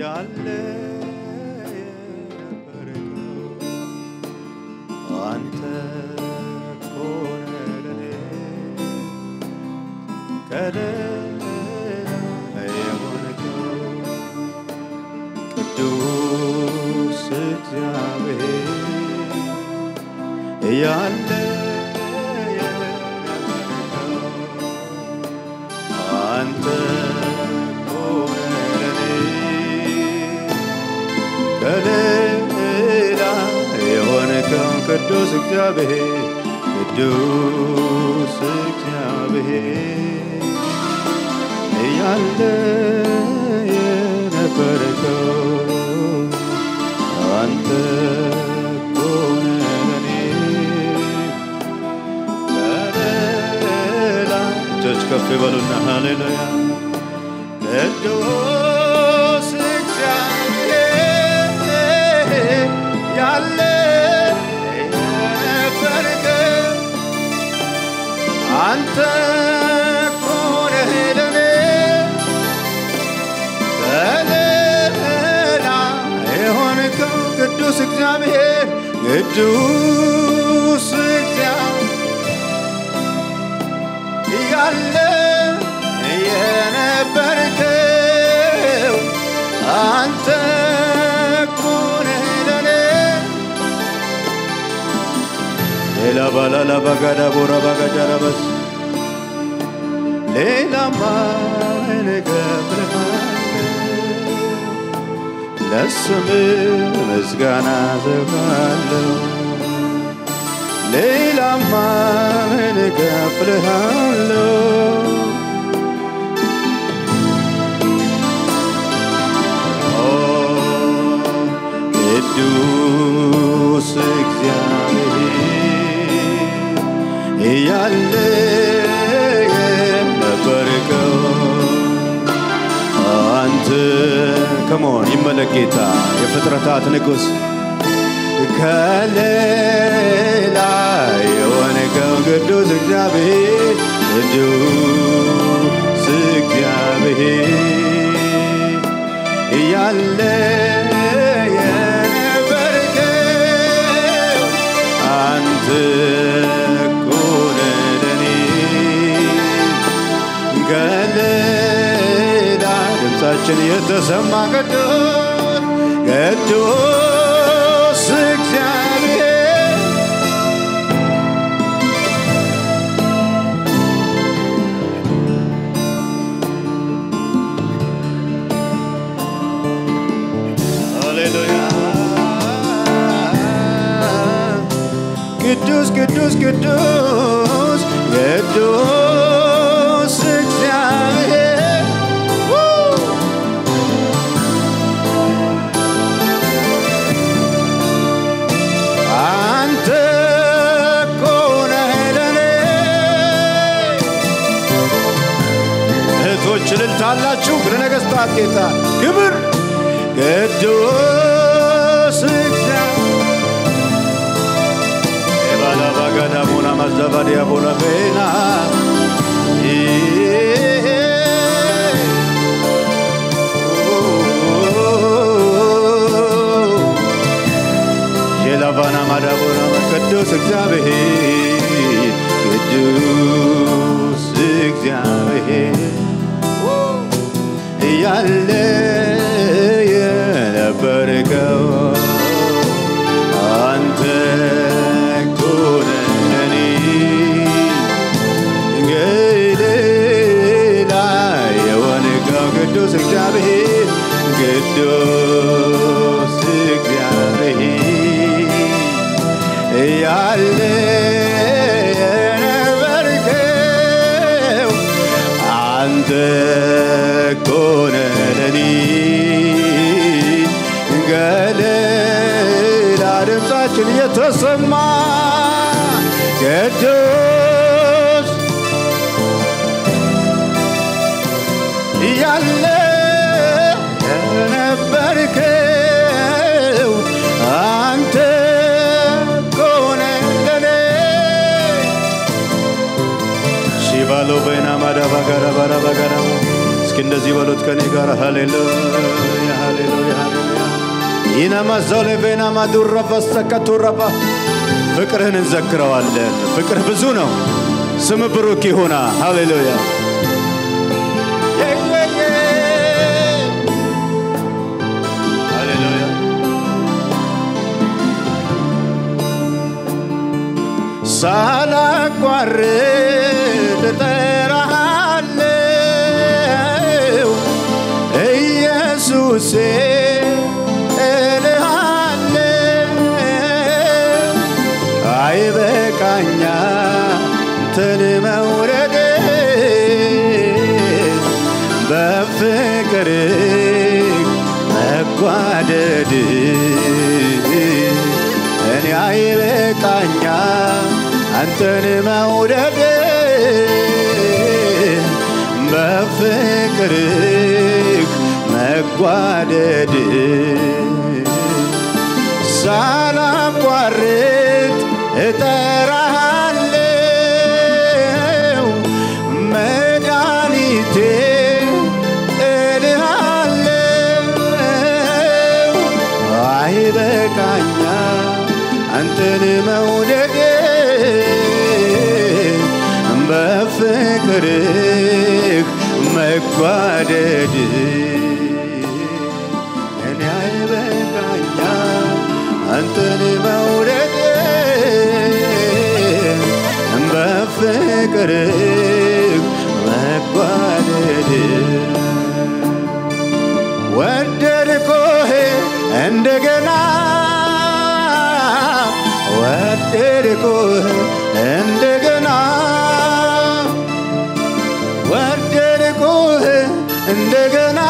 እግዚአብሔር ያለ እግዚአብሔር እያለ የነበርከው አንተ ከፍ ይበሉና ሃሌሉያ እግዚአብሔር ቅዱስ እግዚአብሔር ያለ የነበርከው አንተ ኮነህ ለኔ ሌላ ባላላ ባጋዳ ቦራ ባጋጃራበስ ሌላማ እነገብርሃለሁ ለስም ምስጋና ዘባለሁ ሌላማ እነገብርሃለሁ ቅዱስ እግዚአብሔር እያለ ጌታ የፍጥረታት ንጉሥ ከሌላ የሆንከው ቅዱስ እግዚአብሔር ቅዱስ እግዚአብሔር እያለ የነበርከው አንተ ኮነህ ለኔ። ከሌላ ድምፃችን የተሰማ ቅዱስ ቅዱስ እያለ የነበርከው አንተ ለኔ ሌላ የሆንከው ቅዱስ እግዚአብሔር ቅዱስ ባራ ባጋራ እስኪ እንደዚህ በሉት ከኔ ጋር። ሃሌሉያ ሃሌሉያ ይነመዘለቬና ማዱረ ፈሰከቱረባ ፍቅርህን እንዘክረዋለን። ፍቅርህ ብዙ ነው። ስም ብሩክ ይሁና። ሃሌሉያ። ሳላቋርጥ ኢየሱሴ እልሃለሁ አይበቃኛ አንተን መውደዴ በፍቅር መጓደድ እኔ አይበቃኛ አንተን መውደድ በፍቅር መጓደድ። ሳላቋርጥ እጠራሃለሁ። መድኃኒቴ እልሃለሁ። አይበቃኛ አንተን መውደድ በፍቅርህ መጓደድ በፍቅርህ መጓደድ ወደድኩህ እንደገና ወደድኩህ እንደገና ወደድኩህ እንደገና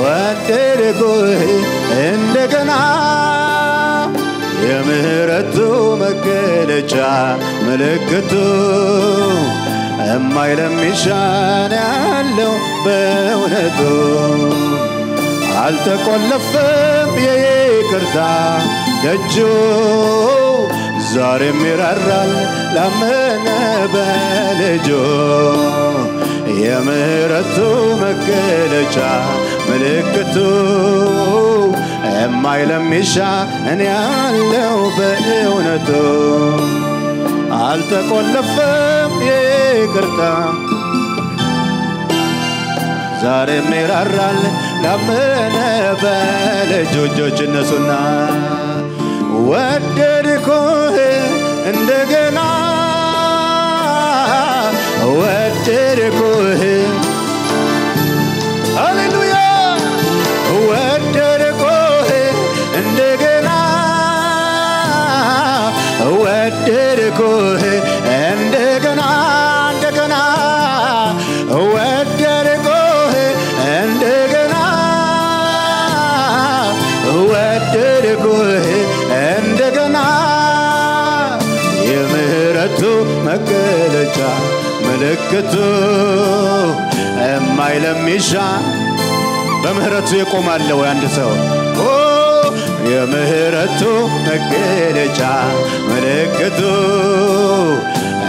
ወደድኩህ እንደገና የምህረቱ መገለጫ ምልክቱ እማይለሚሻን ያለው በእውነቱ አልተቆለፈም የይቅርታ ደጁ። ዛሬም ይራራል ላመነ በልጁ። የምህረቱ መገለጫ ምልክቱ የማይለሚሻ እኔ ያለው በእውነቱ አልተቆለፈም ይቅርታ። ዛሬም ይራራል ላመነ በልጁ እጆች እነሱና ወደድኩህ እንደገና። ወደድኩህ። ሃሌሉያ ወደድኩህ እንደገና እንደገና ወደድኩህ እንደገና ወደድኩህ እንደገና። የምህረቱ መገለጫ ምልክቱ እማይለሚሻ በምህረቱ የቆማለ ወይ አንድ ሰው የምህረቱ መገለጫ ምልክቱ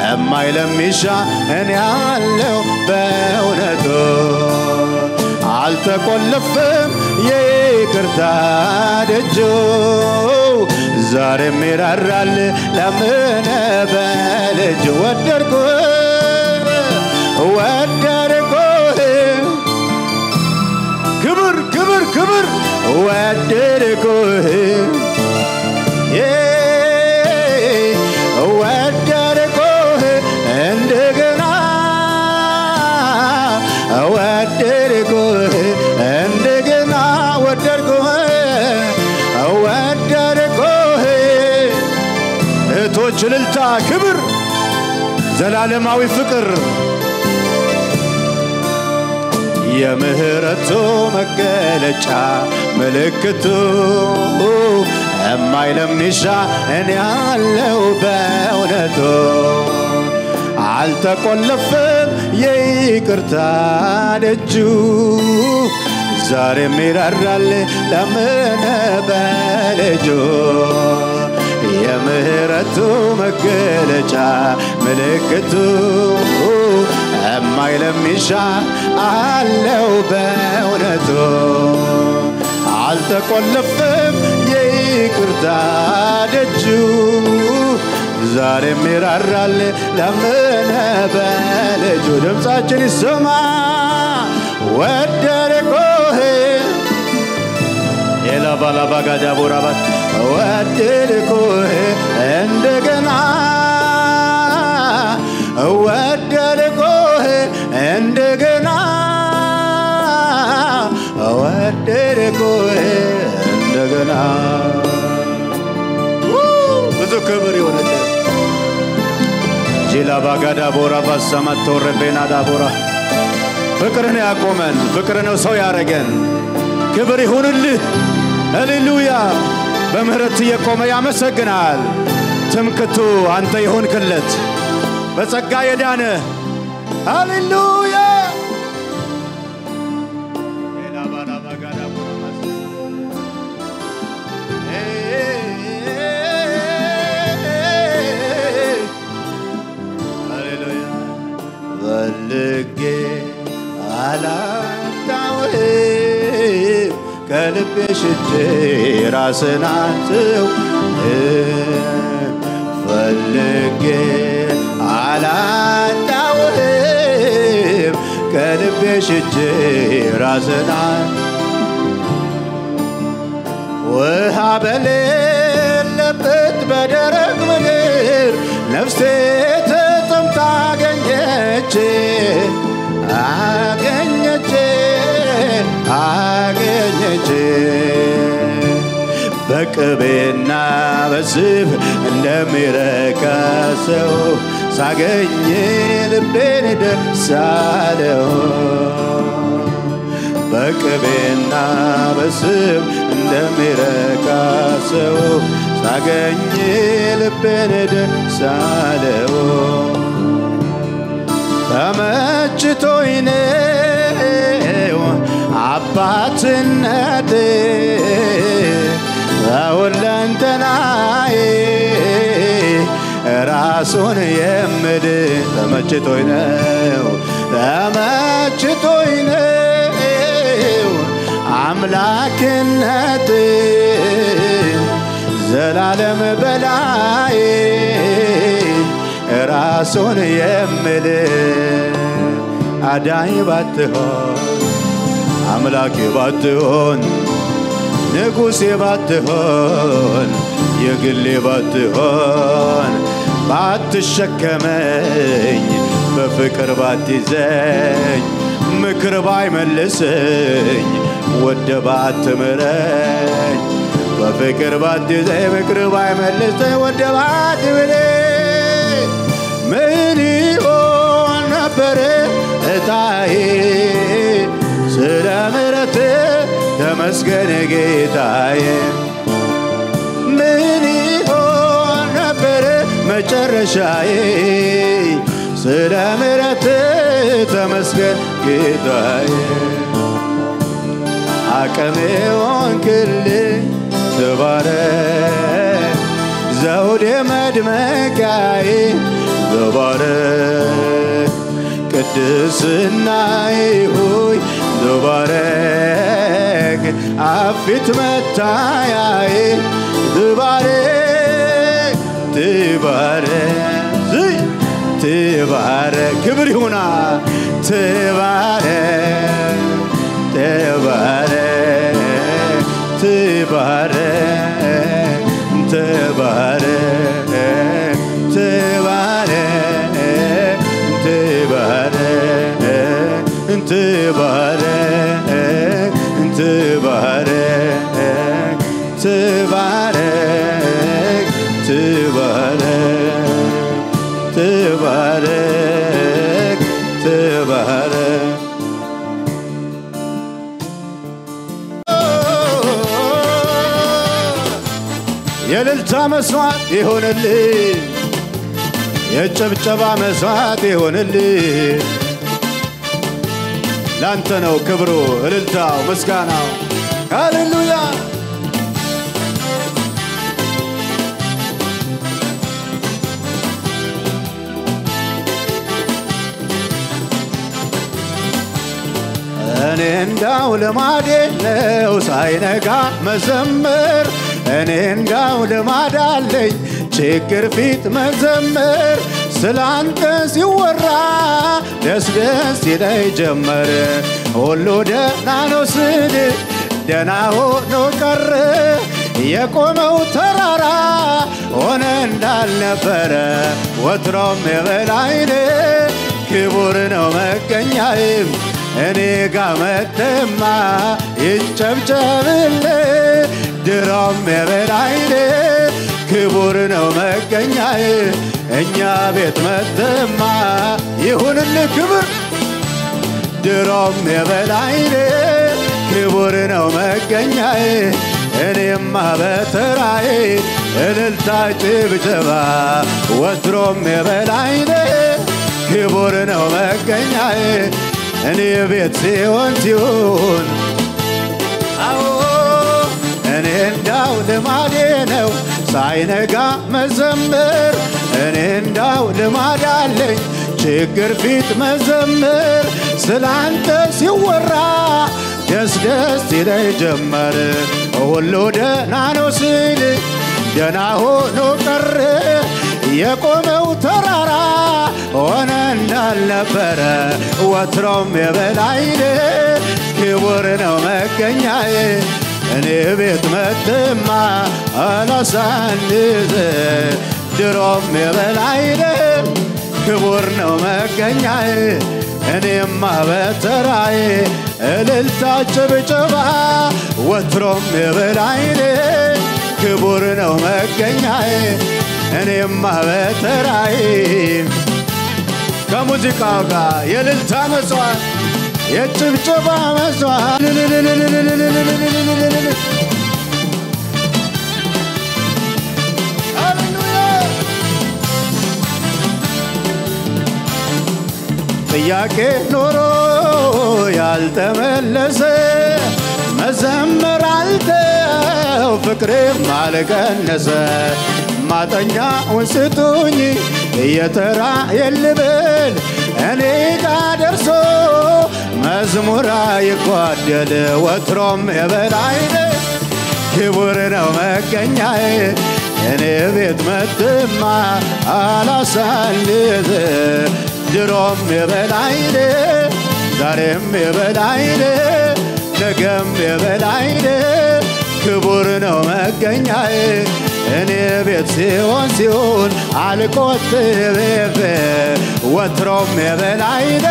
እማይለሚሻ እኔ ያለው በእውነቱ። አልተቆለፍም የይቅርታ ደጁ። ዛሬም ይራራል ለምነ በልጅ ወደድኩህ ወደድኩህ ክብር ክብር ክብር ወደድኩህ ወደድኩህ እንደገና ወደድኩህ እንደገና ወደድኩህ። እህቶች እልልታ ክብር ዘላለማዊ ፍቅር የምህረቱ መገለጫ ምልክቱ እማይለሚሻ እኔ ያለው በእውነቱ። አልተቆለፍም የይቅርታ ደጁ። ዛሬም ይራራል ለምነ በልጁ? የምህረቱ መገለጫ ምልክቱ የማይለም አለው በእውነቱ። አልተቆለፈም የይቅርታ ደጁ። ዛሬም ይራራል ለምነ በልጁ? ድምፃችን ይሰማ ወደርቆህ የላባላባጋዳቦራባት ወደርቆህ እንደገና ወደር እንደገና ወደድኩህ እንደገና። ብዙ ክብር ይሆንልህ ጂላ ባጋዳ ቦራ ባሰማት ተወረቤና ዳቦራ ፍቅርን ያቆመን ፍቅር ነው ሰው ያረገን ክብር ይሁንልህ። ሃሌሉያ። በምህረት እየቆመ ያመሰግናል። ትምክቱ አንተ የሆንክለት። በጸጋ የዳነ Hallelujah. ከልቤ ሽቼ ራስን አንስው ፈልጌ ሽጬ ራስን ውሃ በሌለበት በደረቅ ምድር ነፍሴ ተጠምታ አገኘች። አገኘች አገኘች። በቅቤና በስብ እንደሚረካ ሰው ሳገኝ ልቤን ደስ በቅቤና በስብ እንደሚረካ ሰው ሳገኝ ልቤን ደስ አለው። አባትነቴ በሁለንተናዬ ራሱን የምድ ተመችቶኝ ነው ተመችቶኝ ነው። አምላክነት ዘላለም በላይ ራሱን የምል አዳኝ ባትሆን አምላኬ ባትሆን ንጉሴ ባትሆን የግሌ ባትሆን ባትሸከመኝ በፍቅር ባትይዘኝ ምክር ባይመልሰኝ ወደ ባትምረኝ በፍቅር ባትይዘኝ ምክር ባይመልሰኝ ወደ ባትምረኝ። ምን ይሆን ነበረ እጣዬ ስለ ምሕረት ተመስገን ጌታዬ መጨረሻዬ ስለ ምሕረት ተመስገን ጌታዬ። አቅሜ ሆንክልኝ ተባረክ ዘውዴ መድመቂያዬ ተባረክ ቅድስናዬ ሆይ ተባረክ። አፊት መታያዬ ትባረክ ክብር ይሁና። ትባረ ትባረ ትባረ መስዋዕት ይሆንልህ፣ የጭብጨባ መስዋዕት ይሆንልህ። ላንተ ነው ክብሩ፣ እልልታው፣ ምስጋናው። ሃሌሉያ እንዳው ልማዴ ነው ሳይነጋ መዘመር እኔ እንዳው ልማድ አለኝ። ችግር ፊት መዘመር ስላንተ ሲወራ ደስ ደስ ይለኝ ጀመር። ሁሉ ደህና ነው ስል ደህና ሆኖ ቀረ። የቆመው ተራራ ሆነ እንዳልነበረ ወትሮም የበላይነ ክቡር ነው መገኛዬም እኔ ጋ መተማ ይጨብጨብል ድሮም የበላይነ ክቡር ነው መገኛዬ። እኛ ቤት መተማ ይሁንልህ ክብር ድሮም የበላይነ ክቡር ነው መገኛዬ። እኔማ በተራዬ እልልታ ጭብጨባ ወትሮም የበላይነ ክቡር ነው መገኛዬ። እኔ ቤት ሲሆን ሲሆን አዎ እኔ እንዳው ልማዴ ነው ሳይነጋ መዘምር። እኔ እንዳው ልማድ አለኝ ችግር ፊት መዘምር። ስላንተ ሲወራ ደስ ደስ ይለኝ ጀመር። ሁሉ ደህና ነው ስል ደህና ሆኖ ቀረ። የቆመው ተራራ ሆነ እንዳልነበረ ወትሮም የበላይነ ክቡር ነው መገኛዬ እኔ ቤት መጥማ አላሳንዝ ድሮም የበላይነ ክቡር ነው መገኛዬ። እኔማ በተራዬ እልልታ ጭብጨባ ወትሮም የበላይነ ክቡር ነው መገኛዬ። እኔማ በተራዬ ከሙዚቃው ጋር የእልልታ መስዋዕት የጭብጨባ መስዋዕት ጥያቄ ኖሮ ያልተመለሰ መዘመር አልተው ፍቅሬም አልቀነሰ። ማጠኛውን ስጡኝ እየተራ የልብል እኔ ጋ ደርሶ መዝሙራ ይጓደል ወትሮም የበላይነ ክቡር ነው መገኛዬ እኔ ቤት መጥማ አላሳልፍ። ድሮም የበላይነ ዛሬም የበላይነ ነገም የበላይነ ክቡር ነው መገኛዬ እኔ ቤት ሲሆን ሲሆን አልቆጥብብ ወትሮም የበላይነ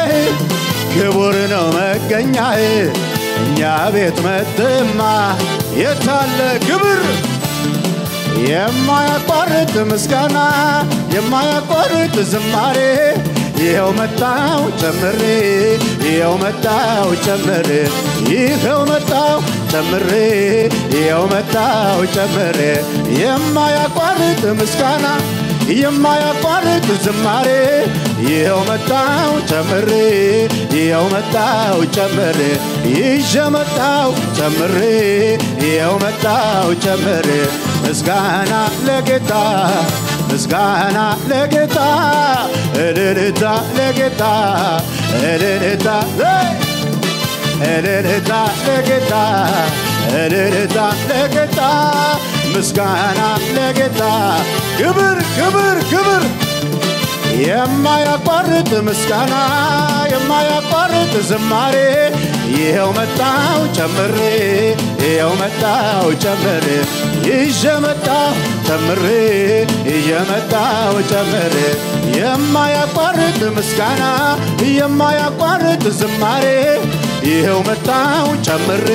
ክቡር ነው መገኛዬ። እኛ ቤት መጥማ የታለ ክብር የማያቋርጥ ምስጋና የማያቋርጥ ዝማሬ። ይኸው መጣው ጨምሬ ይኸው መጣው ጨምሬ ይኸው መጣው ጨምሬ ይኸው መጣው ጨምሬ። የማያቋርጥ ምስጋና የማያቋርጥ ዝማሬ ይኸው መጣው ጨምሬ ይኸው መጣው ጨምሬ ይዤ መጣው ጨምሬ ይኸው መጣው ጨምሬ። ምስጋና ለጌታ ምስጋና ለጌታ እልልታ ለጌታ እልልታ እልልታ ለጌታ እልልታ ለጌታ ምስጋና ለጌታ። ክብር ክብር ክብር! የማያቋርጥ ምስጋና የማያቋርጥ ዝማሬ። ይኸው መጣው ጨምሬ ይኸው መጣው ጨምሬ። ይዤ መጣው ጨምሬ ይዤ መጣው ጨምሬ። የማያቋርጥ ምስጋና የማያቋርጥ ዝማሬ ይኸው መጣው ጨምሬ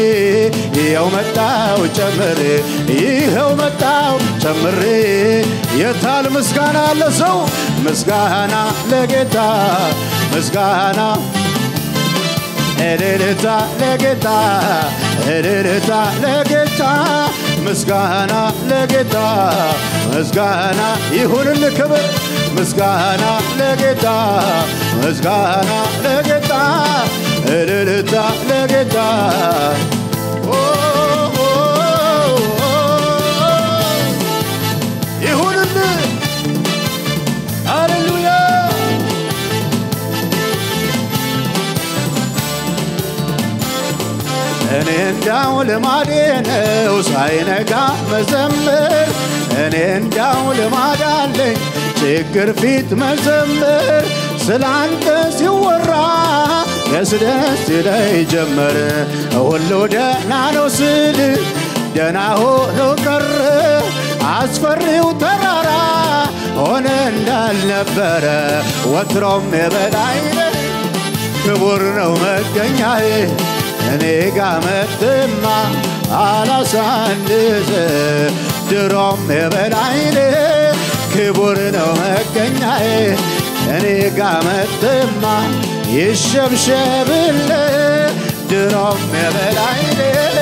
ይኸው መጣው ጨምሬ ይኸው መጣው ጨምሬ። የታል ምስጋና አለ ሰው ምስጋና ለጌታ ምስጋና እልልታ ለጌታ እልልታ ለጌታ ምስጋና ለጌታ ምስጋና ይሁንል ክብር ምስጋና ለጌታ ምስጋና ለጌታ እልልታ ለጌታ። ይሁንል ሃሌሉያ። ልማዴ ነው ሳይነጋ መዘምር። እኔ እንዳው ልማድ አለኝ ችግር ፊት መዘምር። ስላንተ ሲወራ ደስ ደስ ይለኝ ጀመር ሁሉ ደህና ነው ስል ደህና ሆኖ ቀረ። አስፈሪው ተራራ ሆነ እንዳልነበረ። ወትሮም የበላይ ክቡር ነው መገኛዬ። እኔ ጋ መጥማ አላሳንስ። ድሮም የበላይ ክቡር ነው መገኛዬ። እኔ ጋ መጥማ ይሸብሸብል ድሮም የበላይ ነህ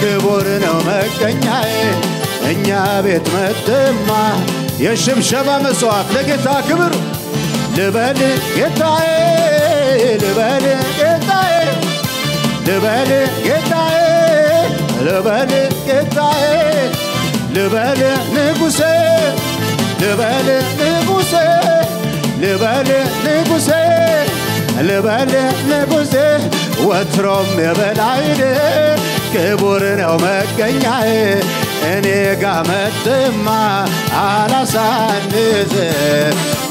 ክቡር ነው መገኛዬ እኛ ቤት መጥማ የሽብሸባ መስዋዕት ለጌታ ክብር ልበል ጌታዬ ልበል ጌታዬ ልበል ጌታዬ ልበል ጌታዬ ልበል ንጉሴ ልበል ንጉሴ ልበል ንጉሴ ልበል ንጉሴ ወትሮም የበላይን ክቡር ነው መገኛዬ። እኔ ጋ መጥማ አላሳንስ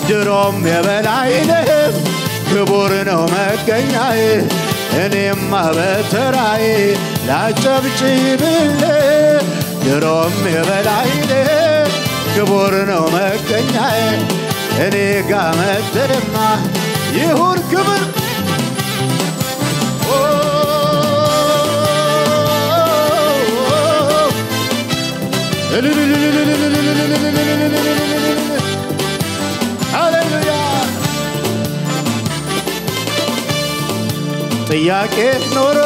ድሮም የበላይነህ ክቡር ነው መገኛዬ። እኔማ በተራዬ ላጨብጭብል ድሮም የበላይነህ ክቡር ነው መገኛዬ። እኔ ጋ መጥማ ይሁን ክብር ሃሌሉያ ጥያቄ ኖሮ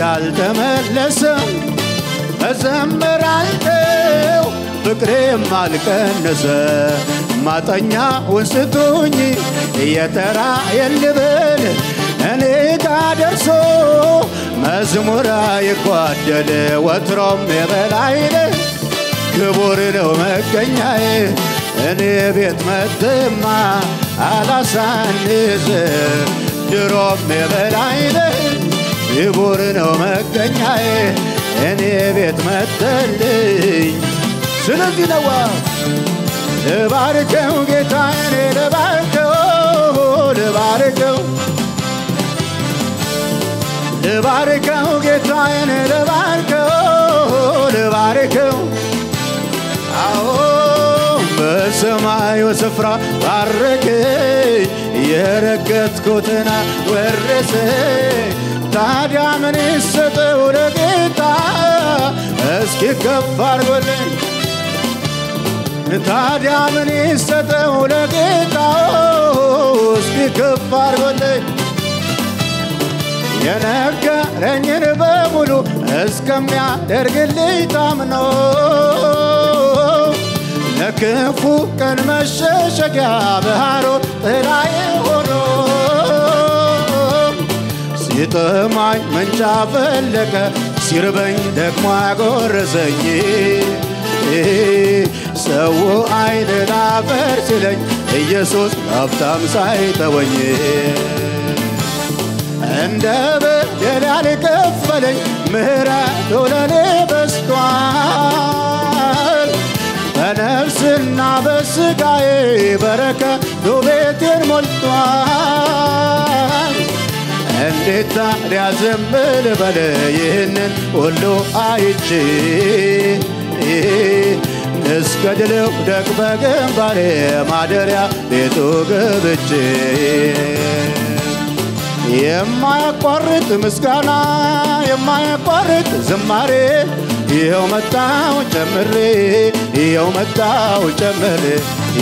ያልተመለሰም እዘምራለሁ ፍቅሬም አልቀነሰ ማጠኛ ውስጡኝ እየተራ የልብል እኔ ጋ ደርሶ መዝሙር አይጓደል ወትሮም የበላይነ ክቡር ነው መገኛዬ። እኔ ቤት መጥማ አላሳንስ ድሮም የበላይነ ክቡር ነው መገኛዬ። እኔ ቤት መጥልኝ ስለዚህ ነዋ ልባርከው ጌታዬ ልባርከው ልባርከው ልባርከው ጌታዬን ልባርከው ልባርከው አዎ በሰማዩ ስፍራ ባረከኝ የረገጥኩትና ወረሰ ታዲያ ምን ይሰጠው ለጌታ? እስኪ ከፍ አድርጎልኝ ታዲያ ምን ይሰጠው ለጌታ? እስኪ ከፍ አድርጎልኝ። የነገረኝን በሙሉ እስከሚያደርግልኝ ታምኖ ለክፉ ቀን መሸሸጊያ ባህሮ ጥላዬ ሆኖ። ሲጥማኝ ምንጭ ፈለቀ ሲርበኝ ደግሞ አጎረሰኝ ሰው አይን ላፈር ሲለኝ ኢየሱስ ሀብታም ሳይተወኝ እንደ በደል ያልከፈለኝ ምሕረቱ ለኔ በስቷል። በነፍስና በስጋዬ በረከቱ ቤቴን ሞልቷል። እንዴት ታዲያ ዝም ልበል ይህንን ሁሉ አይቼ እስከ ድልው ደቅ በግንባሬ ማደሪያ ቤቱ ገብቼ የማያቋርጥ ምስጋና የማያቋርጥ ዝማሬ ይኸው መጣው ጨምሬ ይኸው መጣው ጨምሬ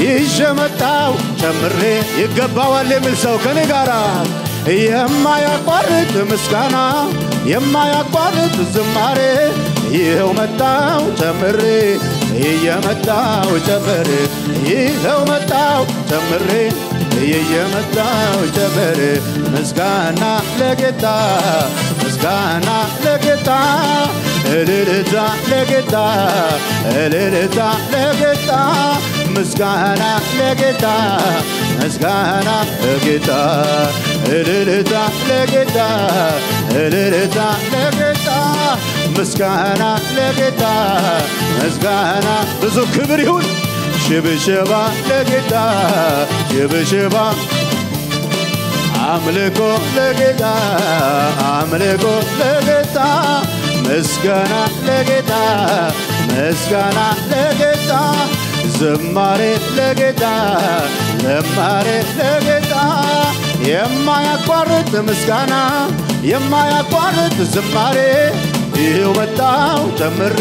ይዤ መጣው ጨምሬ ይገባዋል የሚል ሰው ከኔ ጋራ። የማያቋርጥ ምስጋና የማያቋርጥ ዝማሬ ይኸው መጣው ጨምሬ እየመጣው ጨምሬ ይኸው መጣው ጨምሬ። እየመጣው ጨምሬ ምስጋና ለጌታ ምስጋና ለጌታ እልልታ ለጌታ እልልታ ለጌታ ምስጋና ለጌታ ምስጋና ለጌታ እልልታ ለጌታ እልልታ ለጌታ ምስጋና ለጌታ ምስጋና ብዙ ክብር ይሁን። ሽብሽባ ለጌታ ሽብሽባ አምልኮ ለጌታ አምልኮ ለጌታ ምስጋና ለጌታ ምስጋና ለጌታ ዝማሬ ለጌታ ዝማሬ ለጌታ። የማያቋርጥ ምስጋና የማያቋርጥ ዝማሬ። ይኸው መጣው ጨምሬ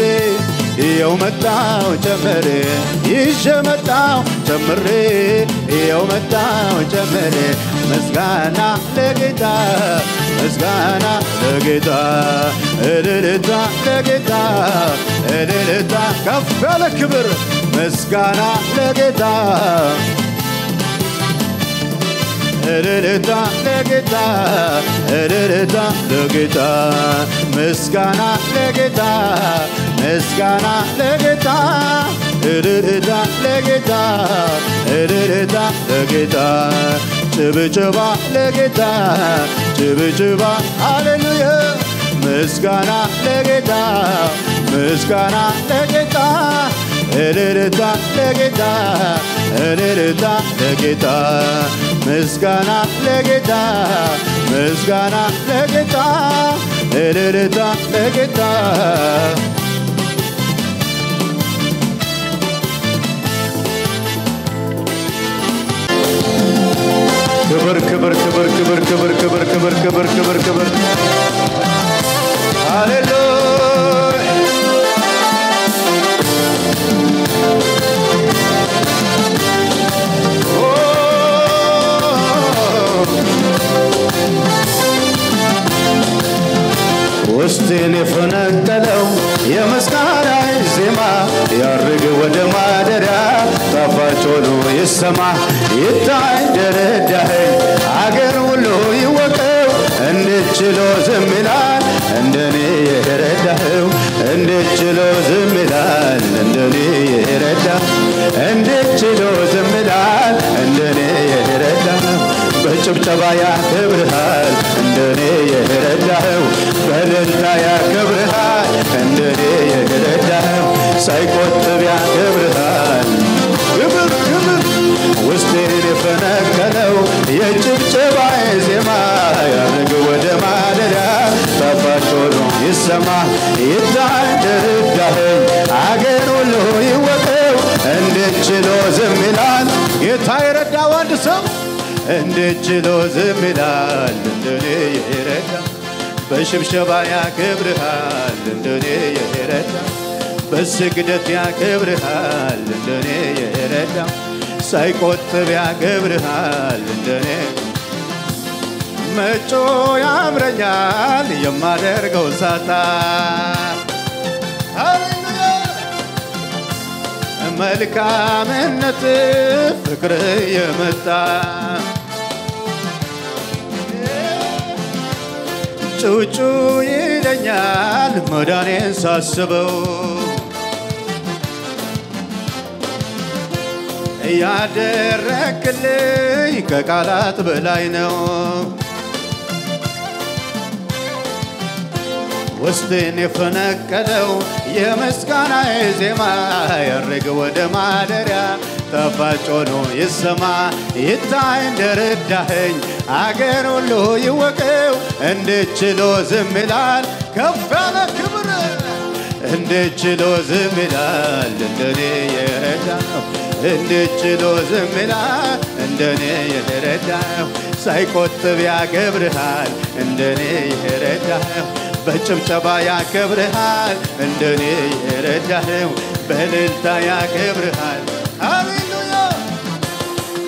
ይኸው መጣው ጨምሬ ይዤ መጣው ጨምሬ ይኸው መጣው ጨምሬ። ምስጋና ለጌታ ምስጋና ለጌታ እልልታ ለጌታ እልልታ ከፍ ያለ ክብር ምስጋና ለጌታ እልልታ ለጌታ እልልታ ለጌታ ምስጋና ለጌታ ምስጋና ለጌታ እልልታ ለጌታ እልልታ ለጌታ ጭብጭባ ለጌታ ጭብጭባ ሃሌሉያ ምስጋና ለጌታ ምስጋና ለጌታ እልልታ ለጌታ እልልታ ለጌታ ምስጋና ለጌታ ምስጋና ለጌታ እልልታ ለጌታ ክብር ክብር ክብር ክብር ክብር ክብር ክብር ክብር ክብር ክብር ሃሌሉያ ውስጤን የፈነቀለው የምስጋና ዜማ ያርግ ወደ ማደሪያ ጣፋጭ ሆኖ ይሰማ። ይታይ ደረዳኸኝ አገር ሁሉ ይወቀው። እንድችሎ ዝም ይላል እንደኔ የረዳኸው። እንድችሎ ዝም ይላል እንደኔ የረዳ እንድችሎ ዝም ይላል እንደኔ በጭብጨባ ያከብርሃል። እንደኔ የረዳኸው በእልልታ ያከብርሃል። እንደኔ የረዳኸው ሳይቆጥብ ያከብርሃል። ክብር ክብር ውስጤን የፈነቀለው የጭብጨባ ዜማ ያርግ ወደ ማደሪያ ጣፋጭ ሆኖ ይሰማ ይታይ ደረዳኸኝ አገር ሁሉ ይወቀው። እንዴት ዝም ይላል? ጌታ የረዳው አንድ ሰው እንዴት ዝም ይላል እንደኔ የረዳ በሽብሸባ ያከብርሃል እንደኔ የረዳ በስግደት ያከብርሃል እንደኔ የረዳ ሳይቆጥብ ያከብርሃል እንደኔ መጮ ያምረኛል የማደርገው ሳጣ መልካምነት ፍቅር የመጣ ጩጩ ይለኛል መዳኔን ሳስበው ያደረክልኝ ከቃላት በላይ ነው። ውስጤን የፈነቀለው የምስጋና ዜማ ያርግ ወደ ማደሪያ ጣፋጭ ሆኖ ይሰማ ይታይ እንደረዳኸኝ አገር ሁሉ ይወቀው። እንዴት ችሎ ዝም ይላል? ከፍ ያለ ክብር። እንዴት ችሎ ዝም ይላል? እንደኔ የረዳው እንዴት ችሎ ዝም ይላል? እንደኔ የረዳው ሳይቆጥብ ያከብርሃል? እንደኔ የረዳው በጭብጨባ ያከብርሃል? እንደኔ የረዳኸው። በእልልታ ያከብርሃል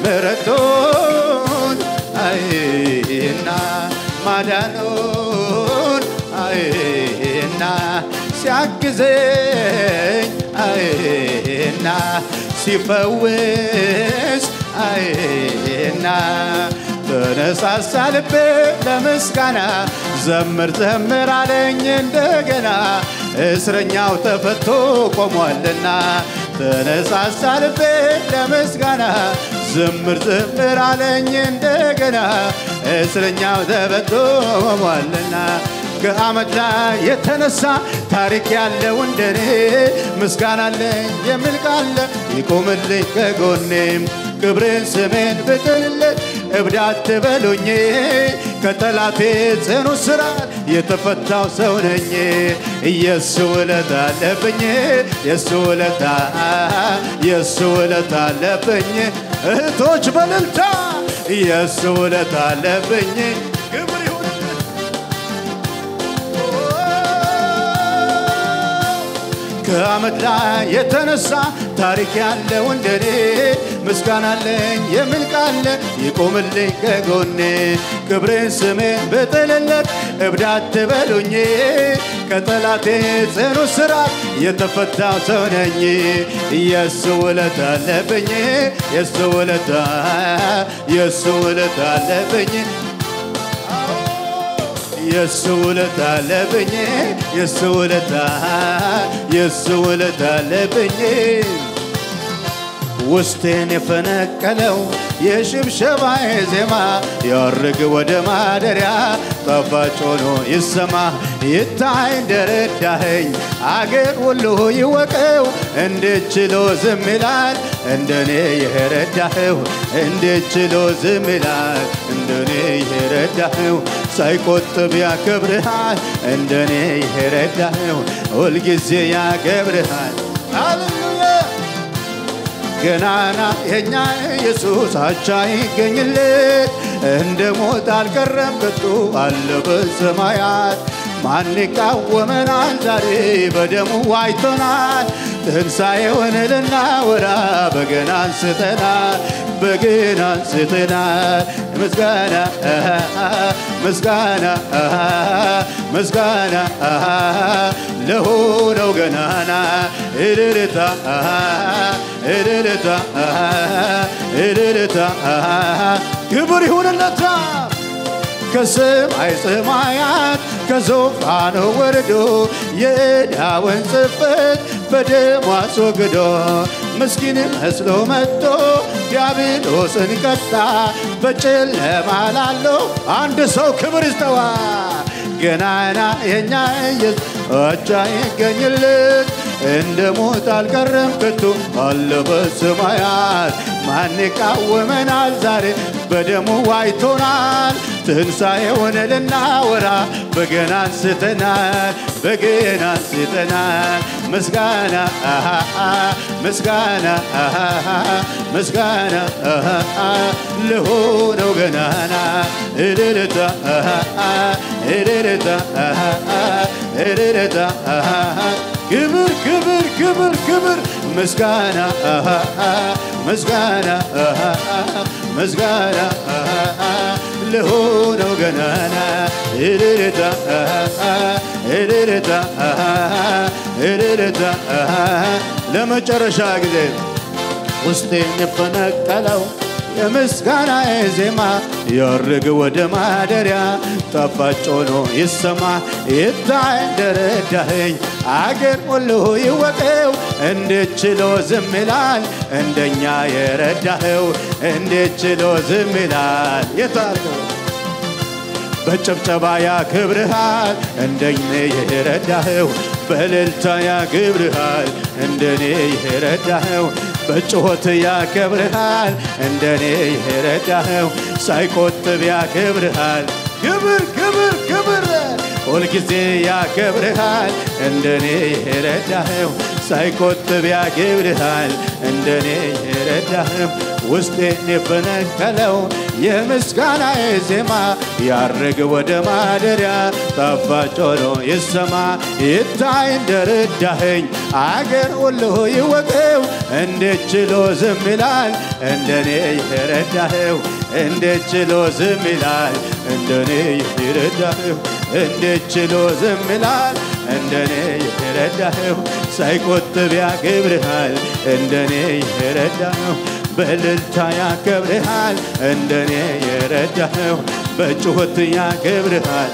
ምሕረቱን አይና ማዳኑን አይና ሲያግዘኝ አይና ሲፈውስ አይና ተነሳሳ ልቤ ለምስጋና ዘምር ዘምር አለኝ እንደገና እስረኛው ተፈቶ ቆሟልና ተነሳሳ ልቤ ለምስጋና ዝምር ዝምር አለኝ እንደገና እስረኛው ተፈቶሟልና ከአመድ ላይ የተነሳ ታሪክ ያለው እንደኔ ምስጋና አለኝ የሚል ቃለ ይቆምልኝ ከጎኔ ክብሬን ስሜን ብጥልለት እብድ አትበሉኝ። ከጠላቴ ጽኑ ስራት የተፈታው ሰው ነኝ። የሱ ውለታ አለብኝ የሱ ውለታ የሱ ውለታ አለብኝ። እህቶች በልልታ የሱ ውለታ አለብኝ። ክብር ይሁንለት ከአመድ ላይ የተነሳ ታሪክ ያለው እንደኔ ምስጋና አለኝ የሚል ቃለ ይቆምልኝ ከጎኔ ክብሬን ስሜን ብጥልለት እብድ አትበሉኝ። ከጠላቴ ጽኑ ስራት የተፈታው ሰው ነኝ። የሱ ውለታ አለብኝ የሱ ውለታ የሱ ውለታ አለብኝ። የሱ ውለታ አለብኝ የሱ ውለታ የሱ ውለታ አለብኝ ውስጤን የፈነቀለው የሽብሸባዬ ዜማ ያርግ ወደ ማደሪያ ጣፋጭ ሆኖ ይሰማ። ይታይ እንደረዳኸኝ አገር ሁሉ ይወቀው። እንዴት ችሎ ዝም ይላል? እንደኔ የረዳኸው። እንዴት ችሎ ዝም ይላል? እንደኔ የረዳኸው። ሳይቆጥብ ያከብርሃል? እንደኔ የረዳኸው። ሁልጊዜ ያከብርሃል ገናና የኛ ኢየሱስ አቻ ይገኝለት እንደ ሞት አልቀረም ከቶ አለ በሰማያት። ማን ይቃወመናል ዛሬ በደሙ ዋይቶናል ትንሣኤውን ልናወራ በገና አንስተናል በገና አንስተናል። ምስጋና ምስጋና ምስጋና ለሆነው ገናና እልልታ እልልታ ክብር ይሁንለታ ከሰማይ ሰማያት ከዙፋኑ ወርዶ የዕዳውን ጽሕፈት በደሙ አስወግዶ ምስኪን መስሎ መጥቶ ዲያብሎስን ቀጣ። በጨለማ ላለው አንድ ሰው ክብር ይስተዋ ገናና የኛ ኢየሱስ አቻ ይገኝለት እንደ ሞት አልቀረም ከቶ አለ በሰማያት። ማን ይቃወመናል? ዛሬ በደሙ ዋይቶናል። ትንሣኤውን ልናወራ በገና አንስተናል በገና አንስተናል። ምስጋና ምስጋና ምስጋና ለሆነው ገናና እልልታ እልልታ እልልታ ክብር ክብር ክብር ክብር ምስጋና ምስጋና ምስጋና ለሆነው ገናና እልልታ እልልታ እልልታ ለመጨረሻ ጊዜ ውስጤን የፈነቀለው የምስጋና ዜማ ያርግ ወደ ማደሪያ ጣፋጭ ሆኖ ይሰማ። ይታይ እንደረዳኸኝ አገር ሁሉ ይወቀው። እንዴት ችሎ ዝም ይላል? እንደኛ የረዳኸው እንዴት ችሎ ዝም ይላል? የታርገው በጭብጨባ ያክብርሃል እንደኔ የረዳኸው በእልልታ ያክብርሃል እንደኔ የረዳኸው በጩኸት ያከብርሃል። እንደኔ የረዳኸው ሳይቆጥብ ያከብርሃል። ክብር ክብር ክብር ሁልጊዜ ያከብርሃል። እንደኔ የረዳኸው ሳይቆጥብ ያከብርሃል እንደኔ የረዳኸው ውስጤን የፈነቀለው የምስጋና ዜማ ያርግ ወደ ማደሪያ። ጣፋጭ ሆኖ ይሰማ ይታይ እንደረዳኸኝ። አገር ሁሉ ይወቀው እንዴት ችሎ ዝም ይላል? እንደኔ የረዳኸው እንዴት ችሎ ዝም ይላል? እንደኔ የረዳኸው እንዴት ችሎ ዝም ይላል እንደኔ የረዳኸው ሳይቆጥብ ያከብርሃል። እንደኔ የረዳኸው በእልልታ ያከብርሃል። እንደኔ የረዳኸው በጩኸት ያከብርሃል